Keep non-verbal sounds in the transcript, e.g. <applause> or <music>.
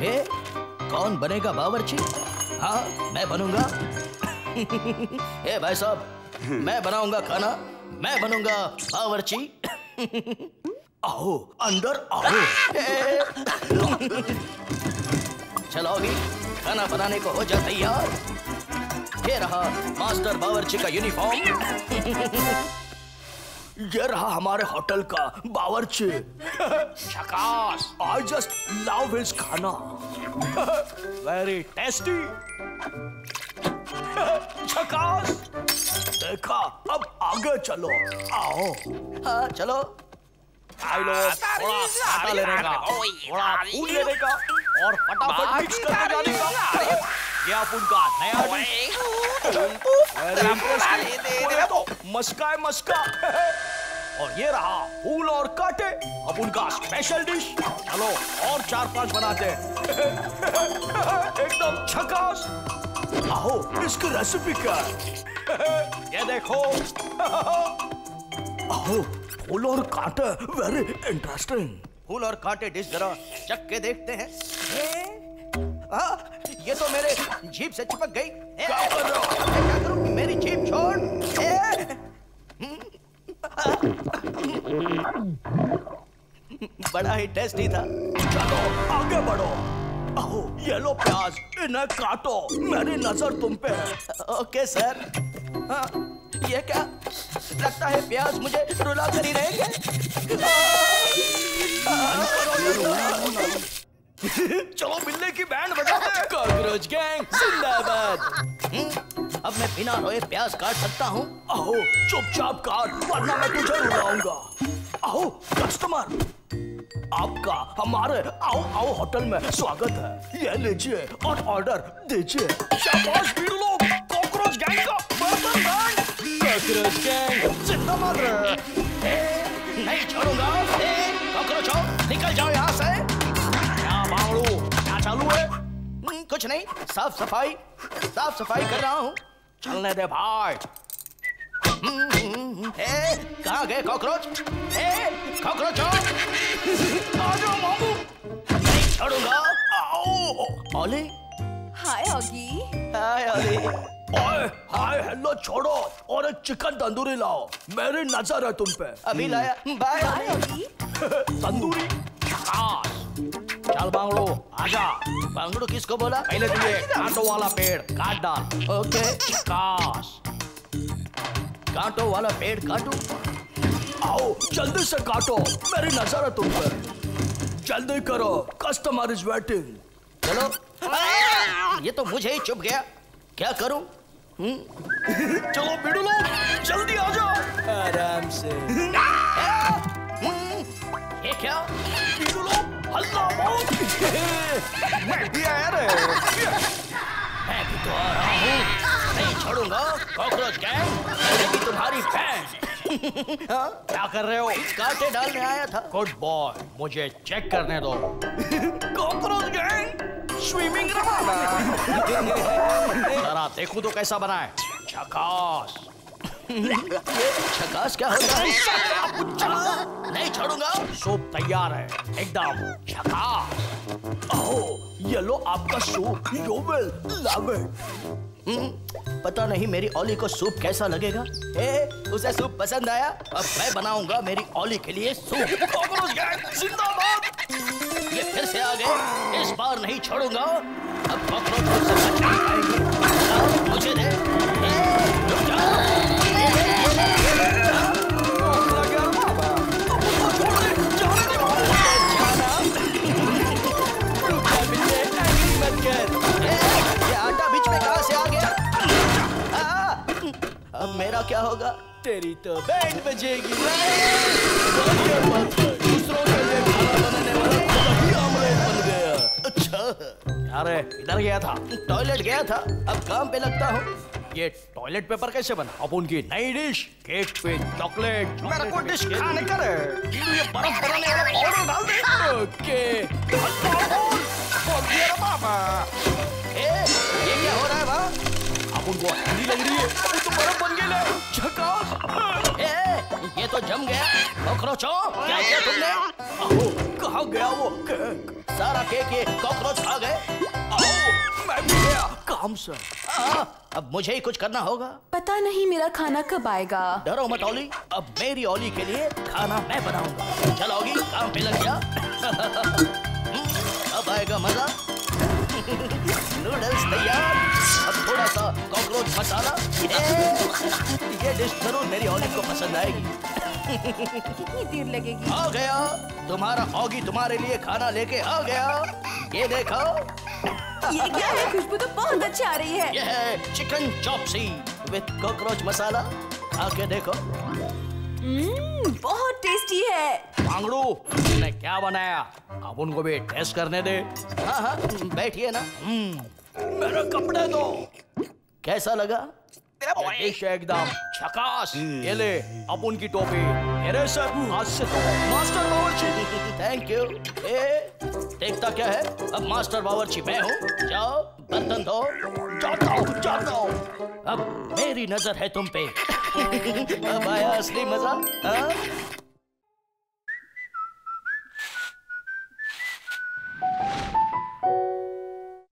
ए, कौन बनेगा बावर्ची? हाँ मैं बनूँगा। <laughs> ए भाई साहब मैं बनाऊँगा खाना मैं बनूँगा बावर्ची। <laughs> आओ अंदर आओ <laughs> चलो अभी खाना बनाने को हो जा तैयार। ये रहा मास्टर बावर्ची का यूनिफॉर्म। ये रहा हमारे होटल का बावर्ची। शकाश आई जस्ट लव हिज खाना। वेरी टेस्टी शकाश देखा अब आगे चलो। आओ। हाँ चलो। आई लो। थोड़ा आटा लेने का। थोड़ा फूल लेने का। और फटाफट मिक्स करके जाने का। ये अपन का नया Very तो <laughs> मस्का है मस्का। <laughs> और ये रहा फूल और कांटे। अब उनका स्पेशल डिश चलो और चार पाँच बनाते हैं। <laughs> एकदम छकास। आओ इसकी रेसिपी क्या है? ये देखो। आओ फूल और कांटे। वेरी इंटरेस्टिंग फूल और कांटे डिश जरा चख के देखते हैं। आ, ये तो मेरे जीभ से चिपक गई। क्या कर रहे हो? क्या करूँ मेरी जीभ छोड़ बड़ा ही टेस्टी था। चलो आगे बढ़ो। आओ येलो प्याज इन्हें काटो। मेरी नज़र तुम पे है। Okay sir. हाँ, ये क्या? लगता है प्याज मुझे रुला कर ही रहेंगे। <laughs> चलो मिलने की बैंड बजाते कॉकरोच गैंग जिंदाबाद। हम्म, अब मैं बिना रोए प्याज काट सकता हूँ। आओ चुपचाप काट वरना मैं तुझे रुलाऊँगा। आओ कस्टमर आपका हमारे आओ आओ होटल में स्वागत है। ये लीजिए और ऑर्डर दीजिए। शाबाश वीर लोग कॉकरोच गैंग का बर्तन बैंड कॉकरोच गैंग। जिंदाबाद। नहीं छोड़ूँगा। कॉकरोचों निकल जाओ यहाँ से। चालू है। हम्म, कुछ नहीं साफ़ सफ़ाई साफ़ सफ़ाई कर रहा हूँ। चलने दे भाई। हम्म, हम्म, ए, कहाँ गए कॉकरोच? ए, कॉकरोच। आ जाओ मामू। नहीं छोड़ूँगा। आओ। ओली हाय ऑगी। हाय ओली ओए हाय हेलो छोड़ो। और एक चिकन तंदूरी लाओ। मेरी नज़र है तुम पे। अभी लाया। Bye Oggy. <laughs> तंदूरी। चल बांगड़ू आजा बांगड़ू किसको बोला? पहले तू ये कांटों वाला पेड़ काट डाल ओके काश। कांटों वाला पेड़ काटू? आओ जल्दी से काटो। मेरी नज़र है तुम पर। जल्दी करो कस्टमर इज़ वेटिंग चलो। ये तो मुझे ही चुप गया। क्या करूँ? हम्म? चलो बिडू लो। जल्दी आ जाओ। आराम से। हम्म, ये क्या? हल्ला बहुत मैं भी आया रे मैं भी तो आ रहा हूँ नहीं छोड़ूँगा कॉकरोच गैंग मैंने भी तुम्हारी फ़ैन हाँ? क्या कर रहे हो कांटे डालने आया था गुड बॉय मुझे चेक करने दो कॉकरोच गैंग स्विमिंग रहा जरा देखूँ तो कैसा बना है झकास झकास क्या होता है? नहीं छोड़ूँगा। सूप तैयार है। एकदम झकास ओह ये लो आपका सूप यू विल पता नहीं मेरी ओली को सूप कैसा लगेगा। ए, उसे सूप पसंद आया? अब मैं बनाऊँगा मेरी ओली के लिए सूप। ये फिर से आ गए। इस बार नहीं छोड़ूँगा। अब कॉकरोच मुझे दे। मेरा क्या होगा? तेरी तो बैंड बजेगी। दूसरों के लिए खाना बनाने वाला ही ऑमलेट बन गया अच्छा। अरे इधर गया था। टॉयलेट गया था। अब काम पे लगता हूँ। ये टॉयलेट पेपर कैसे बना? अब उनकी नई डिश केक पे चॉकलेट मेरा को डिश खाने का रे ये बर्फ़ बनाने वाला पाउडर डाल दे। ओके। ये तो जम गया। कॉकरोचो क्या किया तुमने? कहाँ गया वो केक? सारा केक ये कॉकरोच खा गए। आओ मैं भी गया। काम से। आ, अब मुझे ही कुछ करना होगा। पता नहीं मेरा खाना कब आएगा। डरो मत ओली अब मेरी ओली के लिए खाना मैं बनाऊँगा। चल ओगी काम पे लग गया <laughs> हम्म, अब आएगा मज़ा। <laughs> नूडल्स तैयार। कॉकरोच मसाला? <laughs> ये डिश ज़रूर मेरी ओली को पसंद आएगी। कितनी देर लगेगी? आ गया। तुम्हारा ऑगी तुम्हारे लिए खाना लेके आ गया। ये देखो। ये क्या है? खुशबू तो बहुत अच्छी आ रही है। ये है chicken chop suey with cockroach masala आके देखो। हम्म, बहुत टेस्टी है। पांगड़ू तूने क्या बनाया? अब उनको भी टेस्ट करने दे। हाँ हाँ बैठिए ना। हम्म, मेरे कपड़े दो। कैसा लगा? डिश एकदम। झकास ये ले अब उनकी टोपी। अरे सर आज से तो मास्टर बावर्ची। थैंक यू ए देखता क्या है? अब मास्टर बावर्ची मैं हूँ। जाओ बर्तन धो जाता हूँ जाता हूँ। अब मेरी नज़र है तुम पे। अब आया असली मज़ा हाँ?